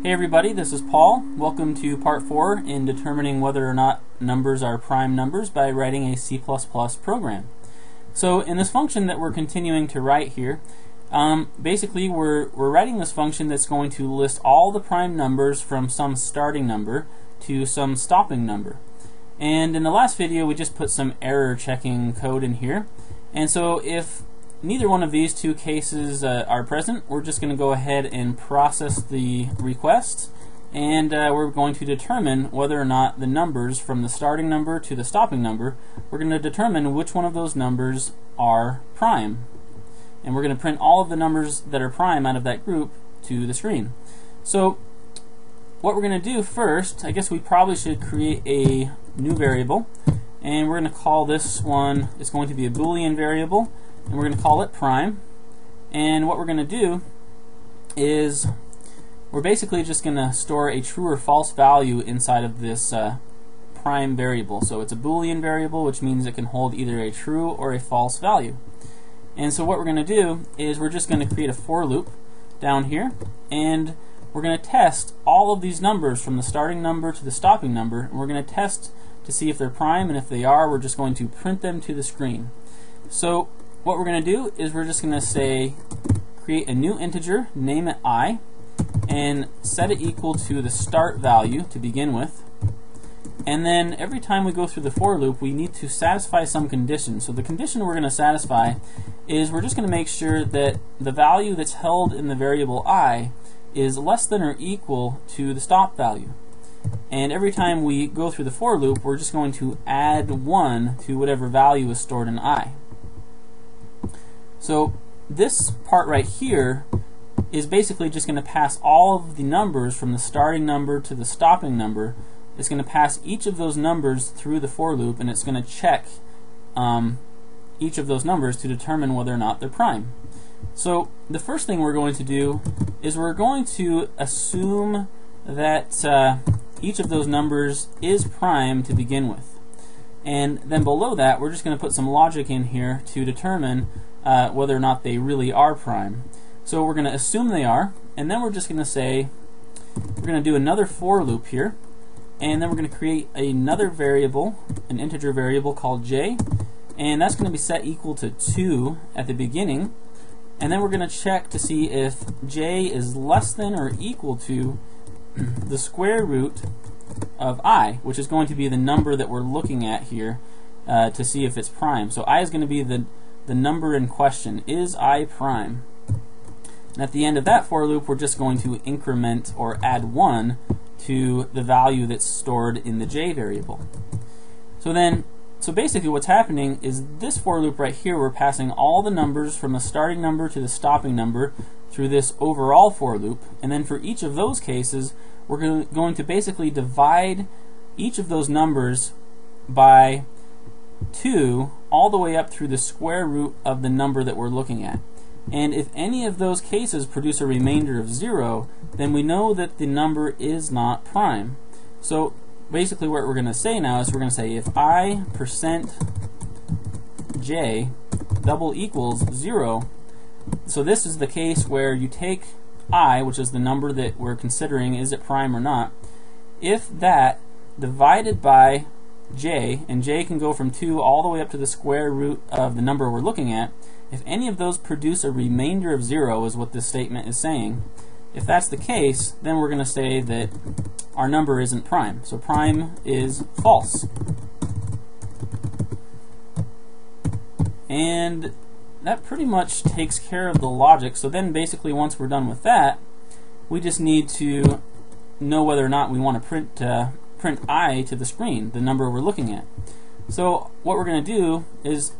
Hey everybody, this is Paul. Welcome to part 4 in determining whether or not numbers are prime numbers by writing a C++ program. So in this function that we're continuing to write here, um, basically we're, we're writing this function that's going to list all the prime numbers from some starting number to some stopping number. And in the last video we just put some error checking code in here. And so if neither one of these two cases uh, are present, we're just going to go ahead and process the request and uh, we're going to determine whether or not the numbers from the starting number to the stopping number, we're going to determine which one of those numbers are prime. And we're going to print all of the numbers that are prime out of that group to the screen. So what we're going to do first, I guess we probably should create a new variable and we're going to call this one, it's going to be a boolean variable and we're going to call it prime. And what we're going to do is we're basically just going to store a true or false value inside of this uh, prime variable. So it's a boolean variable, which means it can hold either a true or a false value. And so what we're going to do is we're just going to create a for loop down here, and we're going to test all of these numbers from the starting number to the stopping number, and we're going to test to see if they're prime, and if they are, we're just going to print them to the screen. So what we're going to do is we're just going to say create a new integer, name it i, and set it equal to the start value to begin with. And then every time we go through the for loop, we need to satisfy some condition. So the condition we're going to satisfy is we're just going to make sure that the value that's held in the variable i is less than or equal to the stop value. And every time we go through the for loop, we're just going to add 1 to whatever value is stored in i. So this part right here is basically just going to pass all of the numbers from the starting number to the stopping number. It's going to pass each of those numbers through the for loop and it's going to check um, each of those numbers to determine whether or not they're prime. So the first thing we're going to do is we're going to assume that uh, each of those numbers is prime to begin with. And then below that, we're just going to put some logic in here to determine uh, whether or not they really are prime. So we're going to assume they are, and then we're just going to say, we're going to do another for loop here, and then we're going to create another variable, an integer variable called j, and that's going to be set equal to 2 at the beginning, and then we're going to check to see if j is less than or equal to the square root of i, which is going to be the number that we're looking at here uh, to see if it's prime. So i is going to be the the number in question. Is i prime? And at the end of that for loop, we're just going to increment or add 1 to the value that's stored in the j variable. So then, so basically what's happening is this for loop right here, we're passing all the numbers from the starting number to the stopping number through this overall for loop. And then for each of those cases, we're going to basically divide each of those numbers by 2 all the way up through the square root of the number that we're looking at. And if any of those cases produce a remainder of 0, then we know that the number is not prime. So basically what we're going to say now is we're going to say if i percent j double equals 0, so this is the case where you take i, which is the number that we're considering, is it prime or not, if that divided by j, and j can go from 2 all the way up to the square root of the number we're looking at, if any of those produce a remainder of 0 is what this statement is saying. If that's the case, then we're going to say that our number isn't prime. So prime is false. And that pretty much takes care of the logic. So then basically once we're done with that, we just need to know whether or not we want to print uh, print i to the screen, the number we're looking at. So what we're going to do is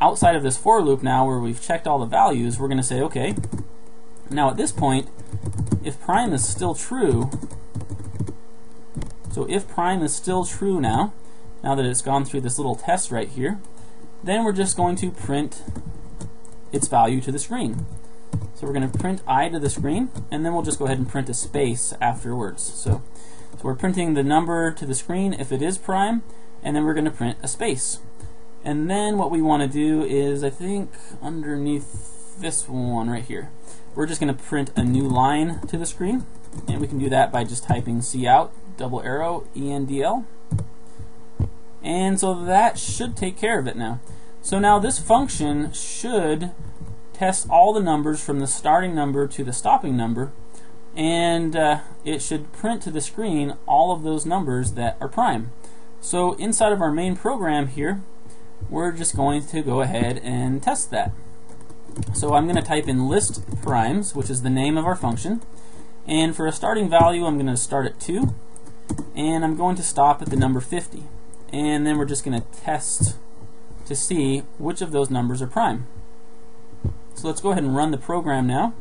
outside of this for loop now where we've checked all the values, we're going to say, okay, now at this point, if prime is still true, so if prime is still true now, now that it's gone through this little test right here, then we're just going to print its value to the screen. So we're going to print i to the screen, and then we'll just go ahead and print a space afterwards. So we're printing the number to the screen if it is prime, and then we're going to print a space. And then what we want to do is, I think, underneath this one right here, we're just going to print a new line to the screen. And we can do that by just typing cout, double arrow, ENDL. And so that should take care of it now. So now this function should test all the numbers from the starting number to the stopping number and uh, it should print to the screen all of those numbers that are prime. So inside of our main program here we're just going to go ahead and test that. So I'm going to type in list primes which is the name of our function and for a starting value I'm going to start at 2 and I'm going to stop at the number 50 and then we're just going to test to see which of those numbers are prime. So let's go ahead and run the program now.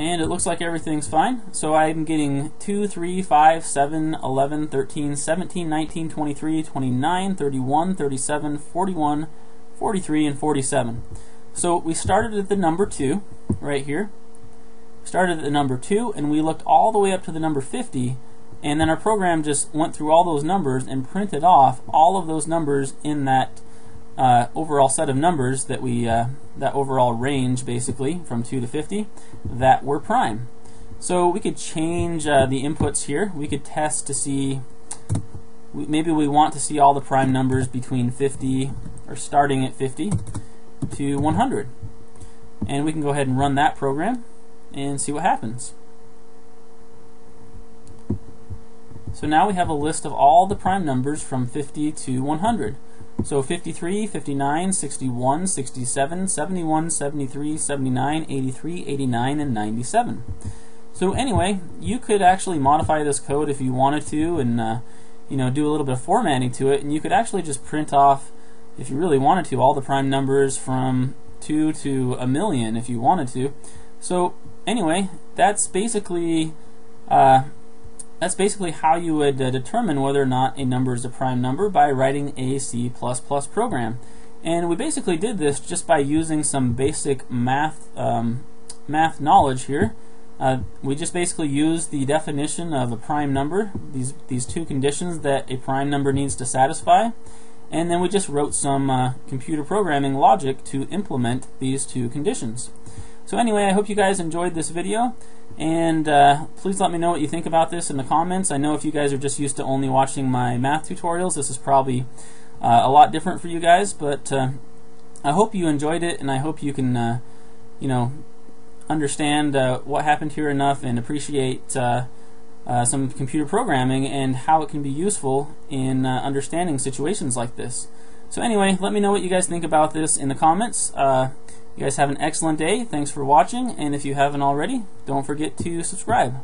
And it looks like everything's fine. So I'm getting 2, 3, 5, 7, 11, 13, 17, 19, 23, 29, 31, 37, 41, 43, and 47. So we started at the number 2 right here. Started at the number 2 and we looked all the way up to the number 50 and then our program just went through all those numbers and printed off all of those numbers in that uh, overall set of numbers that we uh, that overall range basically from 2 to 50 that were prime. So we could change uh, the inputs here. We could test to see maybe we want to see all the prime numbers between 50 or starting at 50 to 100 and we can go ahead and run that program and see what happens. So now we have a list of all the prime numbers from 50 to 100. So 53, 59, 61, 67, 71, 73, 79, 83, 89, and 97. So anyway, you could actually modify this code if you wanted to and uh, you know do a little bit of formatting to it and you could actually just print off if you really wanted to all the prime numbers from 2 to a million if you wanted to. So anyway, that's basically uh, that's basically how you would uh, determine whether or not a number is a prime number by writing a C++ program. And we basically did this just by using some basic math um, math knowledge here. Uh, we just basically used the definition of a prime number, these, these two conditions that a prime number needs to satisfy, and then we just wrote some uh, computer programming logic to implement these two conditions. So anyway, I hope you guys enjoyed this video. And uh, please let me know what you think about this in the comments. I know if you guys are just used to only watching my math tutorials, this is probably uh, a lot different for you guys. But uh, I hope you enjoyed it, and I hope you can, uh, you know, understand uh, what happened here enough and appreciate uh, some computer programming and how it can be useful in understanding situations like this. So anyway, let me know what you guys think about this in the comments. You guys have an excellent day. Thanks for watching, and if you haven't already, don't forget to subscribe.